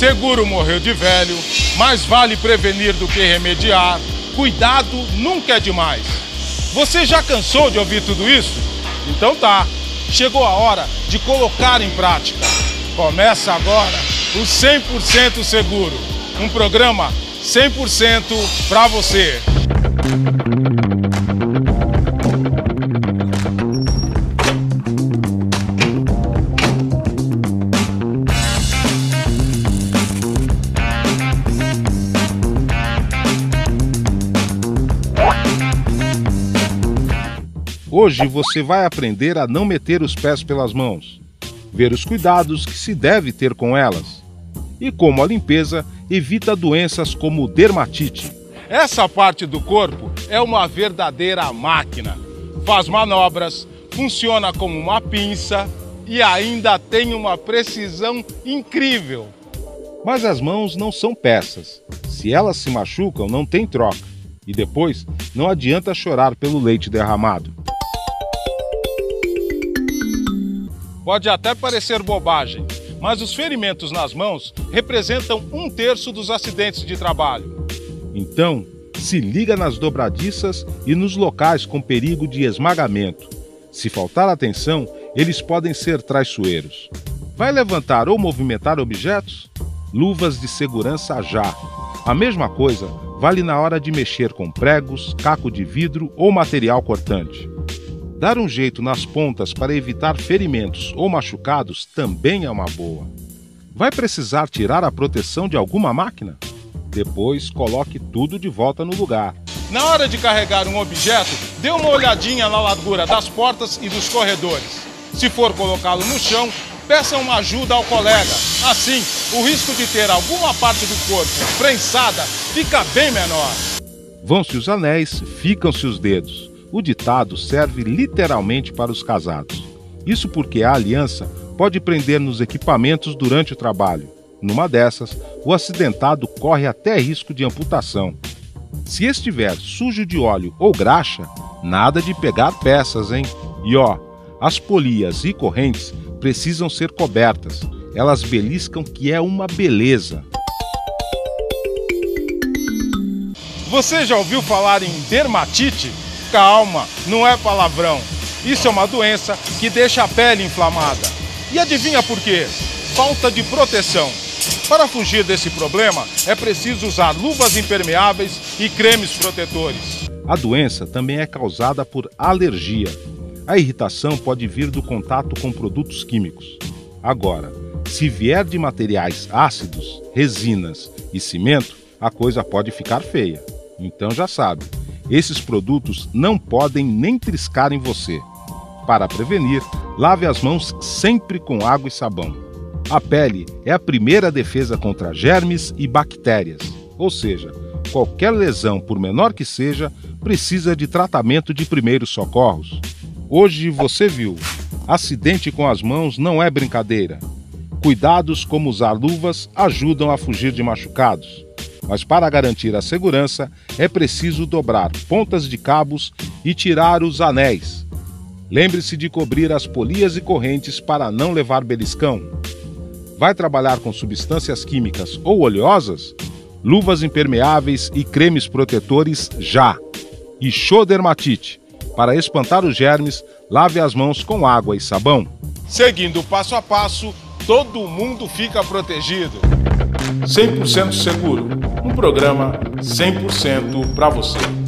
Seguro morreu de velho, mais vale prevenir do que remediar. Cuidado nunca é demais. Você já cansou de ouvir tudo isso? Então tá, chegou a hora de colocar em prática. Começa agora o 100% Seguro, um programa 100% para você. Hoje você vai aprender a não meter os pés pelas mãos, ver os cuidados que se deve ter com elas e como a limpeza evita doenças como dermatite. Essa parte do corpo é uma verdadeira máquina. Faz manobras, funciona como uma pinça e ainda tem uma precisão incrível. Mas as mãos não são peças. Se elas se machucam, não tem troca. E depois, não adianta chorar pelo leite derramado. Pode até parecer bobagem, mas os ferimentos nas mãos representam um terço dos acidentes de trabalho. Então, se liga nas dobradiças e nos locais com perigo de esmagamento. Se faltar atenção, eles podem ser traiçoeiros. Vai levantar ou movimentar objetos? Luvas de segurança já. A mesma coisa vale na hora de mexer com pregos, caco de vidro ou material cortante. Dar um jeito nas pontas para evitar ferimentos ou machucados também é uma boa. Vai precisar tirar a proteção de alguma máquina? Depois coloque tudo de volta no lugar. Na hora de carregar um objeto, dê uma olhadinha na largura das portas e dos corredores. Se for colocá-lo no chão, peça uma ajuda ao colega. Assim, o risco de ter alguma parte do corpo prensada fica bem menor. Vão-se os anéis, ficam-se os dedos o ditado serve literalmente para os casados. Isso porque a aliança pode prender nos equipamentos durante o trabalho. Numa dessas, o acidentado corre até risco de amputação. Se estiver sujo de óleo ou graxa, nada de pegar peças, hein? E ó, as polias e correntes precisam ser cobertas. Elas beliscam que é uma beleza. Você já ouviu falar em dermatite? Calma, não é palavrão. Isso é uma doença que deixa a pele inflamada. E adivinha por quê? Falta de proteção. Para fugir desse problema, é preciso usar luvas impermeáveis e cremes protetores. A doença também é causada por alergia. A irritação pode vir do contato com produtos químicos. Agora, se vier de materiais ácidos, resinas e cimento, a coisa pode ficar feia. Então já sabe, esses produtos não podem nem triscar em você. Para prevenir, lave as mãos sempre com água e sabão. A pele é a primeira defesa contra germes e bactérias, ou seja, qualquer lesão, por menor que seja, precisa de tratamento de primeiros socorros. Hoje você viu, acidente com as mãos não é brincadeira. Cuidados como usar luvas ajudam a fugir de machucados mas para garantir a segurança é preciso dobrar pontas de cabos e tirar os anéis. Lembre-se de cobrir as polias e correntes para não levar beliscão. Vai trabalhar com substâncias químicas ou oleosas? Luvas impermeáveis e cremes protetores já. E dermatite. Para espantar os germes, lave as mãos com água e sabão. Seguindo passo a passo, todo mundo fica protegido. 100% seguro. Um programa 100% para você.